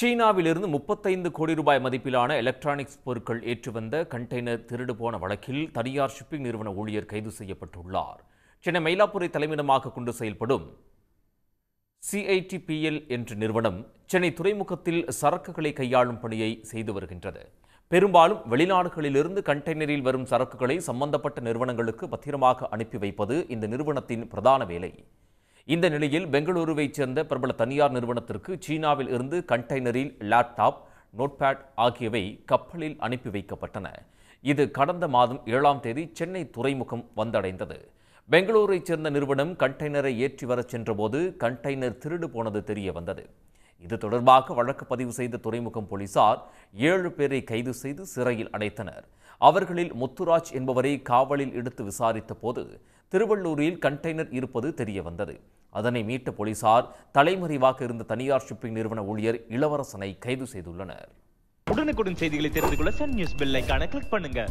சீனாவிலிருந்து முப்பத்தைந்து கோடி ரூபாய் மதிப்பிலான எலக்ட்ரானிக்ஸ் பொருட்கள் ஏற்று வந்த கண்டெய்னர் திருடு போன வழக்கில் தனியார் ஷிப்பிங் நிறுவன ஊழியர் கைது செய்யப்பட்டுள்ளார். சென்னை மயிலாப்பூரை தலைமையிடமாக கொண்டு செயல்படும் சிஐடிபிஎல் என்ற நிறுவனம் சென்னை துறைமுகத்தில் சரக்குகளை கையாளும் பணியை செய்து வருகின்றது. பெரும்பாலும் வெளிநாடுகளிலிருந்து கண்டெய்னரில் வரும் சரக்குகளை சம்பந்தப்பட்ட நிறுவனங்களுக்கு பத்திரமாக அனுப்பி வைப்பது இந்த நிறுவனத்தின் பிரதான வேலை. இந்த நிலையில் பெங்களூருவைச் சேர்ந்த பிரபல தனியார் நிறுவனத்திற்கு சீனாவில் இருந்து கண்டெய்னரில் லேப்டாப் நோட்பேட் ஆகியவை கப்பலில் அனுப்பி வைக்கப்பட்டன. இது கடந்த மாதம் ஏழாம் தேதி சென்னை துறைமுகம் வந்தடைந்தது. பெங்களூரைச் சேர்ந்த நிறுவனம் கண்டெய்னரை ஏற்றி வரச் சென்றபோது கண்டெய்னர் திருடு போனது தெரிய வந்தது இது தொடர்பாக வழக்கு பதிவு செய்த துறைமுகம் போலீசார் ஏழு பேரை கைது செய்து சிறையில் அடைத்தனர். அவர்களில் முத்துராஜ் என்பவரை காவலில் எடுத்து விசாரித்த போது திருவள்ளூரில் கண்டெய்னர் இருப்பது தெரிய வந்தது அதனை மீட்ட போலீசார் தலைமறைவாக இருந்த தனியார் ஷிப்பிங் நிறுவன ஊழியர் இளவரசனை கைது செய்துள்ளனர். உடனுக்குடன் செய்திகளை தெரிந்து கொள்ள சன் நியூஸ் பெல் ஐகானை கிளிக் பண்ணுங்க.